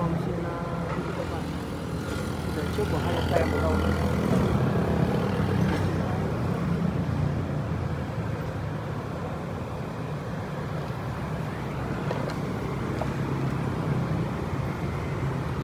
phòng xin uh, các bạn trước của hai tay một đầu